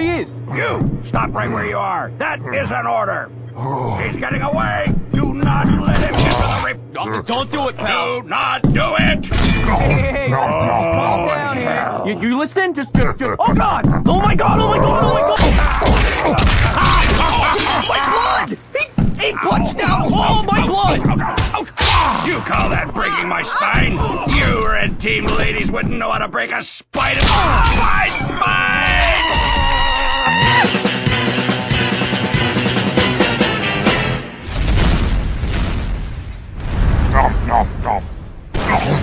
You stop right where you are. That is an order. Oh. He's getting away. Do not let him get to the rip. Don't, don't do it, pal. Do not do it. Hey, hey, hey, just, just calm oh, down here. You, you listening? Just, just, just. Oh God! Oh my God! Oh my God! Oh my God! my blood! He, he punched out all my blood. You call that breaking my spine? You red team ladies wouldn't know how to break a spider. My spine! Ah. nom, nom, nom.